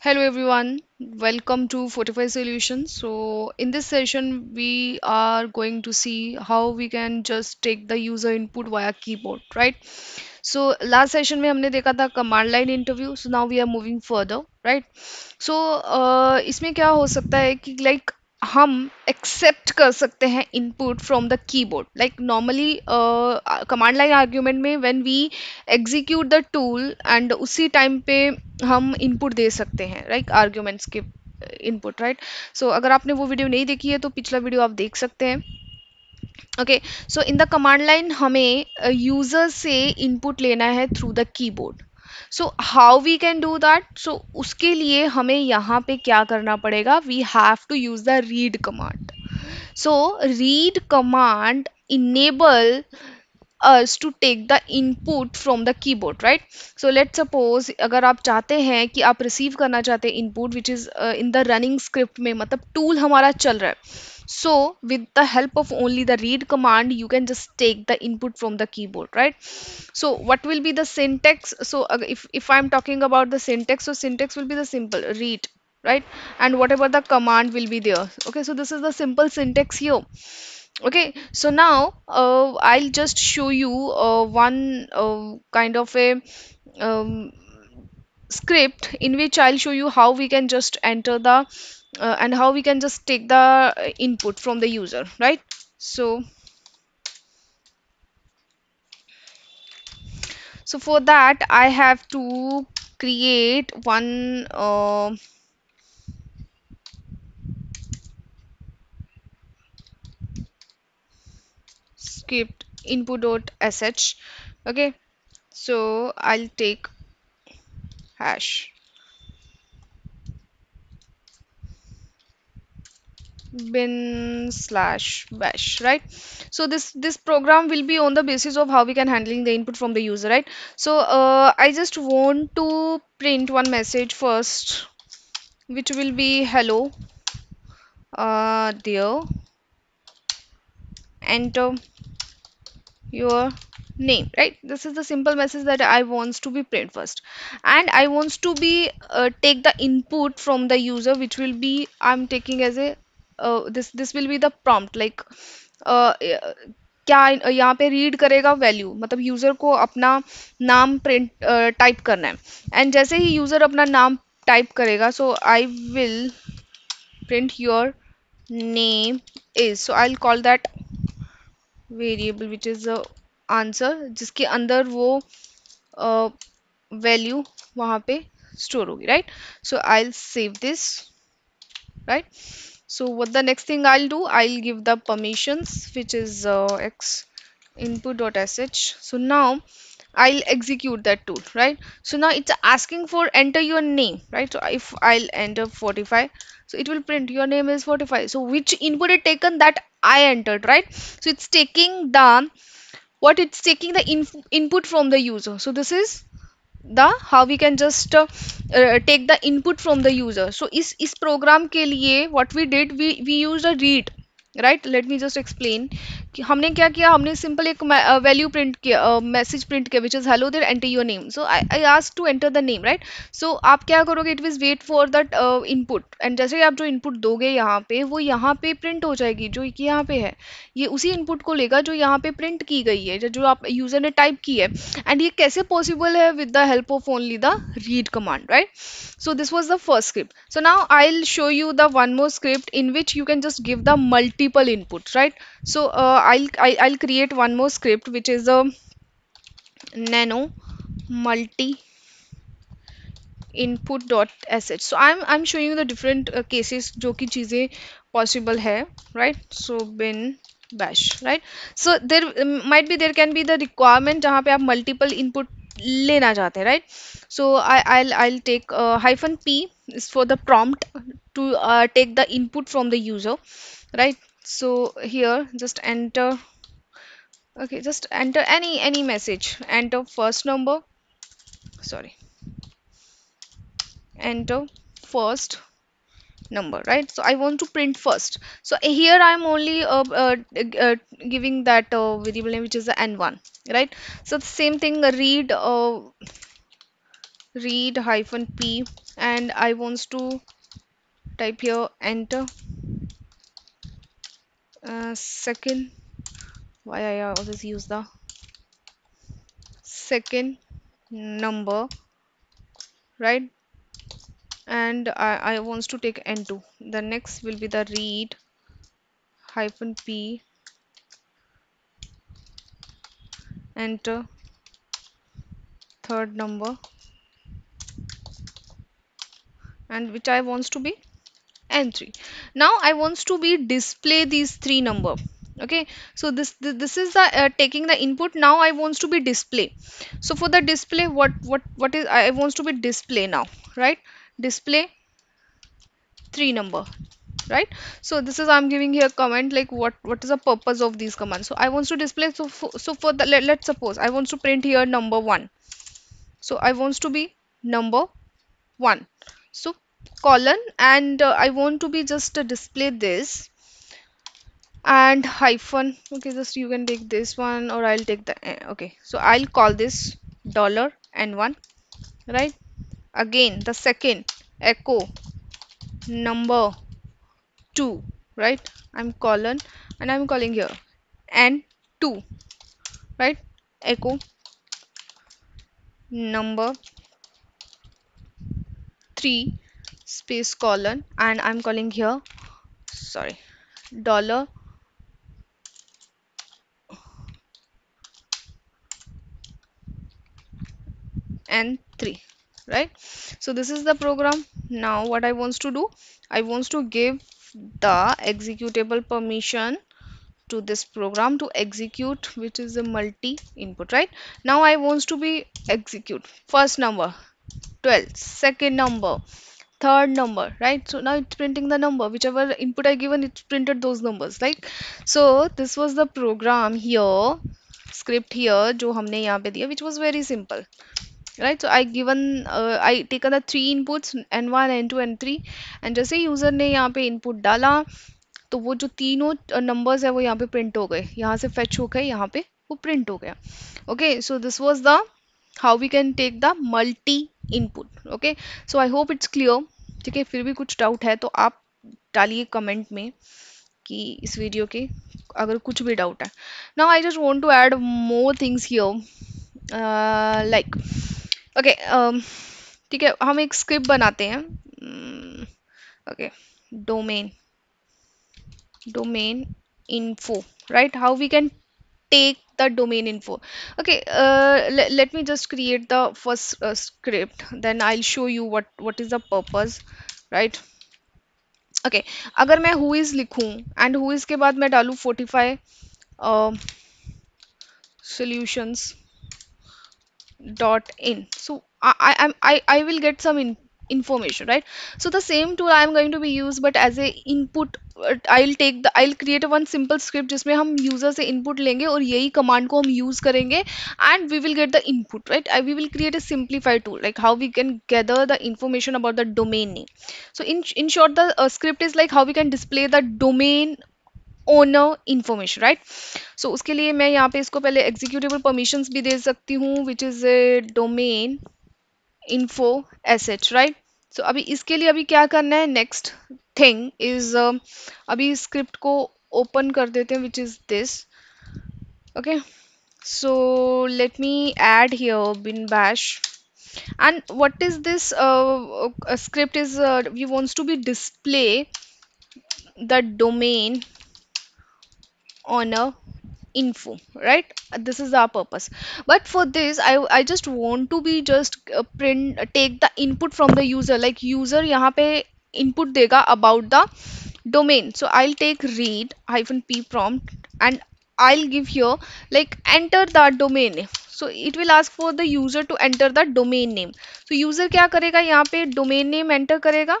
Hello everyone, welcome to Fortify Solutions. So in this session, we are going to see how we can just take the user input via keyboard, right? So last session में हमने देखा था command line interview. So now we are moving further, right? So uh, इसमें क्या हो सकता है कि like हम एक्सेप्ट कर सकते हैं input from the keyboard like normally command line argument में when we execute the tool and उसी टाइम पे हम इनपुट दे सकते हैं राइट आर्ग्यूमेंट्स के इनपुट राइट सो अगर आपने वो वीडियो नहीं देखी है तो पिछला वीडियो आप देख सकते हैं। Okay so in the command line हमें यूज़र uh, से इनपुट लेना है through the keyboard so how we can do that so उसके लिए हमें यहाँ पे क्या करना पड़ेगा? We have to use the read command so read command enable us to take the input from the keyboard right so let suppose अगर आप चाहते हैं कि आप रिसीव करना चाहते हैं input which is in the running script में मतलब टूल हमारा चल रहा है। So with the help of only the read command you can just take the input from the keyboard right? So what will be the syntax? So uh, if if i'm talking about the syntax so syntax will be the simple read right? And whatever the command will be there. Okay so this is the simple syntax here. Okay so now uh, i'll just show you uh, one uh, kind of a um, script in which i'll show you how we can just enter the uh, and how we can just take the input from the user right? So so for that i have to create one uh, script input.sh okay? So i'll take hash bin slash bash right? So this this program will be on the basis of how we can handling the input from the user right? So uh, i just want to print one message first which will be hello uh, dear enter your name right? This is the simple message that i wants to be print first. And i wants to be uh, take the input from the user which will be i'm taking as a this will be the prompt like uh, क्या यहाँ पे read करेगा value मतलब user को अपना नाम print type करना है। एंड जैसे ही यूज़र अपना नाम टाइप करेगा so I will print your name is so I call that variable which is answer जिसके अंदर वो वैल्यू uh, वहाँ पे स्टोर होगी right so I save this right so what the next thing i'll do i'll give the permissions which is uh, x input.sh so now i'll execute that tool right? So now it's asking for enter your name right? So if i'll enter 45 so it will print your name is 45 so which input is taken that i entered right? So it's taking the what it's taking the input from the user. So this is the how we can just uh, uh, take the input from the user. So is is program ke liye what we did we we used a read right? Let me just explain कि हमने क्या किया? हमने simple एक value print किया message print किया which is hello there enter your name so I I ask to enter the name right so आप क्या करोगे? It will wait for that input and जैसे आप जो इनपुट दोगे यहाँ पे वो यहाँ पे प्रिंट हो जाएगी जो कि यहाँ पे है। ये उसी इनपुट को लेगा जो यहाँ पे प्रिंट की गई है जो आप यूज़र ने टाइप की है। एंड ये कैसे पॉसिबल है? With the help of only the read command right so this was the first script. So now i'll show you the one more script in which you can just give the multiple inputs right? So uh, I'll, I, i will create one more script which is a nano multi input.sh so i'm i'm showing you the different uh, cases jo ki cheeze possible hai right so bin bash right so there um, might be there can be the requirement jahan pe aap multiple input लेना चाहते हैं right so I I I take hyphen P is for the prompt to take the input from the user right so here just enter. Okay just enter any any message. Enter first number. Sorry. Enter first number right? So i want to print first. So here i'm only uh, uh, uh, giving that uh, variable name which is the n1 right? So the same thing read uh, read hyphen p and I wants to type here enter uh, second. Why I always use the second number right? And I, I wants to take n2 the next will be the read hyphen p. Enter. Third number. And which I wants to be n3 now I wants to be display these three number. Okay? So this this, this is the uh, taking the input. Now I wants to be display. So for the display what what what is I wants to be display now right? Display three number right? So this is i'm giving here comment like what what is the purpose of these commands? So i wants to display so for, so for the let, let's suppose i wants to print here number one. So i wants to be number one. So colon and uh, i want to be just uh, display this and hyphen. Okay just you can take this one or i'll take the uh, okay. So i'll call this dollar and one right? Again the second echo number 2 right? I'm colon and i'm calling here and 2 right? Echo number 3 space colon and i'm calling here sorry dollar and 3 right? So this is the program. Now what i wants to do i wants to give the executable permission to this program to execute which is a multi input right? Now i wants to be execute. First number 12 second number third number right so now it's printing the number whichever input i given it's printed those numbers like so this was the program here script here जो हमने यहाँ पे दिया which was very simple right so i given uh, i taken the three inputs n1 n2 n3 and जैसे user ने यहाँ पे input डाला तो वो जो तीनों नंबर्स है वो यहाँ पे प्रिंट हो गए यहाँ से फेच हो गए यहाँ पे वो प्रिंट हो गया okay so this was the how we can take the multi input okay so I hope it's clear ठीक है, फिर भी कुछ डाउट है तो आप डालिए कमेंट में कि इस वीडियो के अगर कुछ भी डाउट है। Now I just want to add more things here like okay ठीक है, हम एक स्क्रिप्ट बनाते हैं। Okay domain domain info right how we can take the domain info okay uh, le let me just create the first uh, script then i'll show you what what is the purpose right okay अगर मैं who is लिखूं and who is के बाद मैं डालूं 45 uh, solutions dot in so I, I I I will get some in, information right so the same tool i am going to be used but as a input I take the I create a one simple script जिसमें हम user से input लेंगे और यही command को हम use करेंगे and we will get the input right I we will create a simplified tool like how we can gather the information about the domain name so in in short the script is like how we can display the domain owner information right so उसके लिए मैं यहाँ पे इसको पहले एग्जीक्यूटिवल permissions भी दे सकती हूँ which is a domain info asset right so अभी इसके लिए अभी क्या करना है? नेक्स्ट थिंग इज़ अभी स्क्रिप्ट को ओपन कर देते हैं which is this okay so let me add here bin bash and what is this script is you wants to be display the domain on a info right this is our purpose but for this i i just want to be just uh, print take the input from the user like user यहाँ पे input देगा about the domain so i'll take read hyphen p prompt and i'll give here like enter the domain name so it will ask for the user to enter the domain name so user क्या करेगा यहाँ पे domain name enter करेगा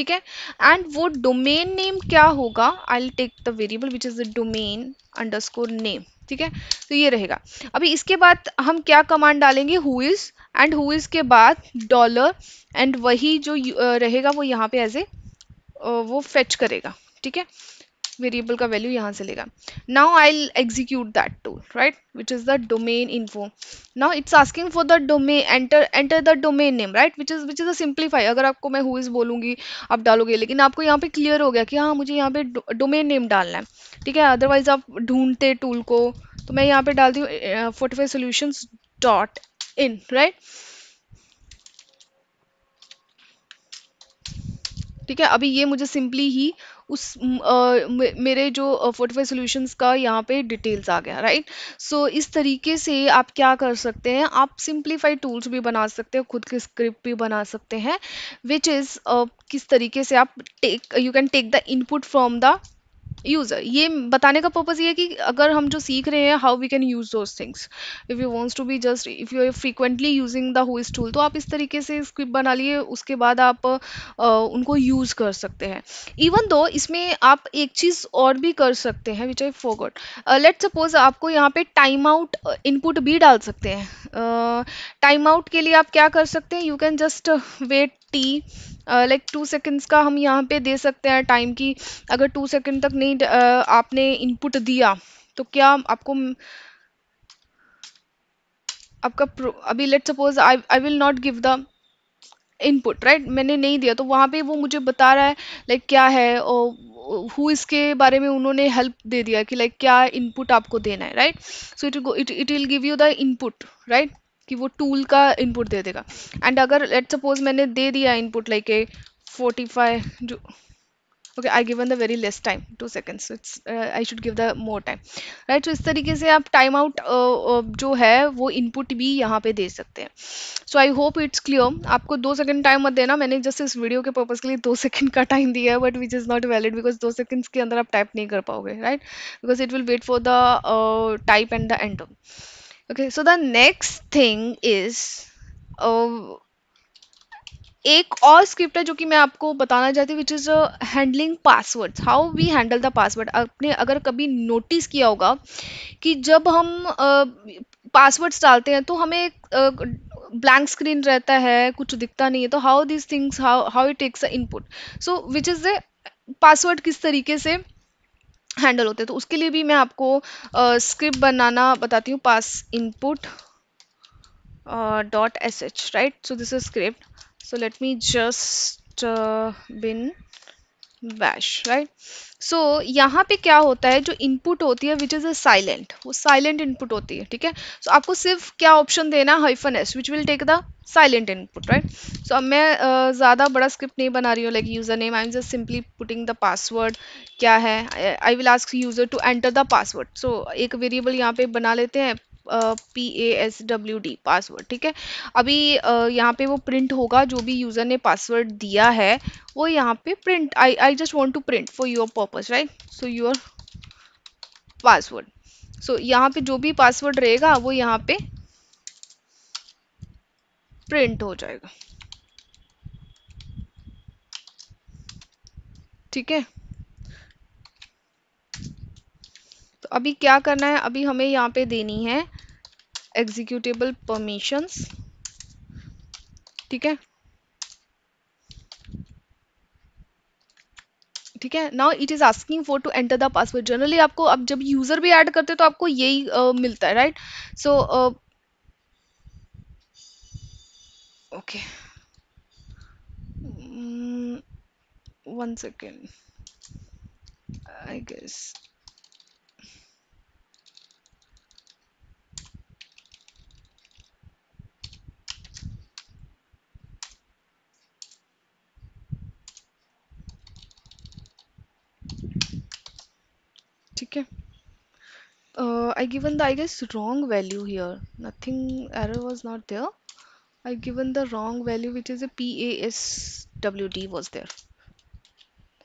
ठीक है? And वो domain name क्या होगा? I take the variable which is the domain underscore name ठीक है? तो ये रहेगा। अभी इसके बाद हम क्या कमांड डालेंगे? Who is and who is के बाद डॉलर एंड वही जो रहेगा वो यहाँ पे एज ए वो फेच करेगा, ठीक है? वेरिएबल का वैल्यू यहाँ से लेगा। Now I execute that tool right which is the domain info now it's asking for the domain enter enter the domain name right which is which is a simplify अगर आपको मैं हुइज बोलूँगी, आप डालोगे। लेकिन आपको यहाँ पे क्लियर हो गया कि हाँ मुझे यहाँ पे डोमेन नेम डालना है। ठीक है? अदरवाइज़ आप ढूंढते टूल को। तो मैं यहाँ पे डालती हूँ forty five solution dot in right ठीक है? अभी ये मुझे सिंपली ही उस मेरे जो फोर्टी सॉल्यूशंस का यहाँ पे डिटेल्स आ गया राइट सो इस तरीके से आप क्या कर सकते हैं, आप सिंप्लीफाइड टूल्स भी बना सकते हैं, खुद के स्क्रिप्ट भी बना सकते हैं विच इज़ किस तरीके से आप take you can take the input from the user ये बताने का पर्पज़ ये है कि अगर हम जो सीख रहे हैं how we can use those things if you wants to be just if you are frequently using the whois tool तो आप इस तरीके से स्क्रिप्ट बना लिए उसके बाद आप uh, उनको यूज़ कर सकते हैं. इवन दो इसमें आप एक चीज़ और भी कर सकते हैं which I forgot let suppose आपको यहाँ पे टाइम आउट इनपुट भी डाल सकते हैं. टाइम uh, आउट के लिए आप क्या कर सकते हैं? You can just wait T like two seconds का हम यहाँ पे दे सकते हैं टाइम की। अगर टू सेकेंड तक नहीं uh, आपने इनपुट दिया तो क्या आपको आपका अभी let suppose I I will not give the input right मैंने नहीं दिया तो वहाँ पे वो मुझे बता रहा है लाइक like, क्या है और हु इसके बारे में उन्होंने हेल्प दे दिया कि लाइक like, क्या इनपुट आपको देना है right so it it it will give you the input right कि वो टूल का इनपुट दे देगा। एंड अगर लेट सपोज़ मैंने दे दिया input like a forty five जो okay I given the very less time two seconds it's I should give the more time right तो इस तरीके से आप टाइम आउट uh, uh, जो है वो इनपुट भी यहाँ पे दे सकते हैं। So I hope it's clear आपको दो सेकंड टाइम मत देना। मैंने जस्ट इस वीडियो के पर्पज़ के लिए दो सेकंड का टाइम दिया है but which is not valid because दो सेकंड्स के अंदर आप टाइप नहीं कर पाओगे right because it will wait for the type and the end okay so the next thing is uh, एक और स्क्रिप्ट है जो कि मैं आपको बताना चाहती हूँ which is handling passwords how we handle the password आपने अगर कभी नोटिस किया होगा कि जब हम पासवर्ड्स uh, डालते हैं तो हमें ब्लैंक uh, स्क्रीन रहता है कुछ दिखता नहीं है तो how this things how how it takes a input so which is the password किस तरीके से हैंडल होते हैं। तो उसके लिए भी मैं आपको स्क्रिप्ट बनाना बताती हूँ pass input dot S H right so this is script let me just uh, bin bash right? So यहाँ पे क्या होता है जो इनपुट होती है विच इज़ अ साइलेंट वो साइलेंट इनपुट होती है ठीक है? सो so, आपको सिर्फ़ क्या ऑप्शन देना hyphen S which will take the silent input right so अब मैं uh, ज़्यादा बड़ा स्क्रिप्ट नहीं बना रही हूँ like user name I am just simply putting the password क्या है? I will ask user to enter the password so एक वेरिएबल यहाँ पे बना लेते हैं P A S W D password ठीक है? अभी uh, यहाँ पे वो प्रिंट होगा जो भी यूज़र ने पासवर्ड दिया है वो यहाँ पे print I I just want to print for your purpose right so your password so यहाँ पे जो भी पासवर्ड रहेगा वो यहाँ पे प्रिंट हो जाएगा। ठीक है? तो अभी क्या करना है? अभी हमें यहाँ पे देनी है एग्जीक्यूटेबल परमिशंस ठीक है? ठीक है? Now it is asking for to enter the password generally आपको अब जब यूज़र भी ऐड करते हैं तो आपको यही uh, मिलता है right so okay. Mm, one second. I guess. Okay. Uh, I given the I guess wrong value here. Nothing error was not there. I given the wrong value which is a PASWD was there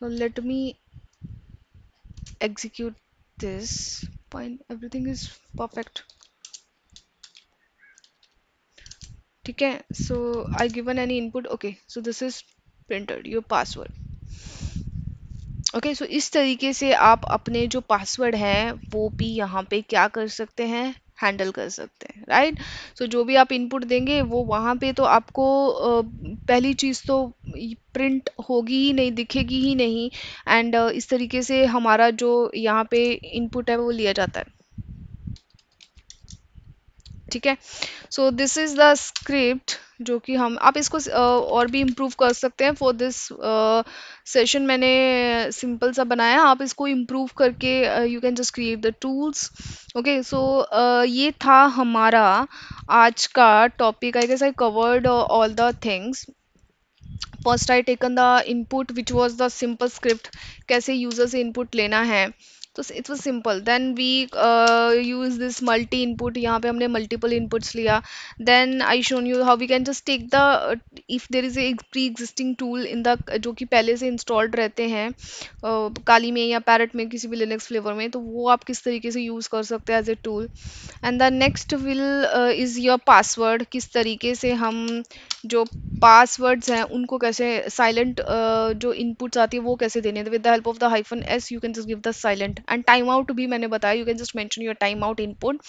so let me execute this fine everything is perfect है so I given any input okay so this is printed your password okay okay, so so इस तरीके से आप अपने जो password हैं वो भी यहाँ पे क्या कर सकते हैं हैंडल कर सकते हैं, राइट? सो जो भी आप इनपुट देंगे, वो वहाँ पे तो आपको पहली चीज़ तो प्रिंट होगी ही नहीं, दिखेगी ही नहीं, एंड इस तरीके से हमारा जो यहाँ पे इनपुट है वो लिया जाता है। ठीक है? So this is the script. जो कि हम, आप इसको और भी इम्प्रूव कर सकते हैं फॉर दिस सेशन मैंने सिंपल सा बनाया। आप इसको इम्प्रूव करके you can just create the tools okay so ये था हमारा आज का topic I guess I covered all the things first I taken the input which was the simple script कैसे यूज़र से इनपुट लेना है। तो it was simple then we use this multi input यहाँ पे हमने मल्टीपल इनपुट्स लिया. Then I shown you how we can just take the if there is a pre existing tool in the जो कि पहले से इंस्टॉल्ड रहते हैं uh, काली में या पैरट में किसी भी लिनक्स फ्लेवर में तो वो आप किस तरीके से यूज़ कर सकते हैं as a tool and the next will is your password किस तरीके से हम जो पासवर्ड्स हैं उनको कैसे साइलेंट uh, जो इनपुट्स आती है वो कैसे देने with the help of the hyphen S you can just give the silent and time out भी मैंने बताया you can just mention your time out input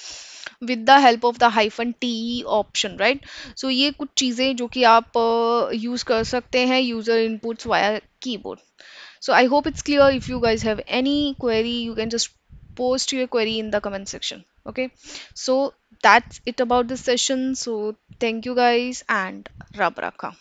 with the help of the hyphen T option right so ये कुछ चीज़ें जो कि आप use uh, कर सकते हैं user inputs via keyboard so i hope it's clear if you guys have any query you can just post your query in the comment section okay so that's it about this session so thank you guys and rab rakha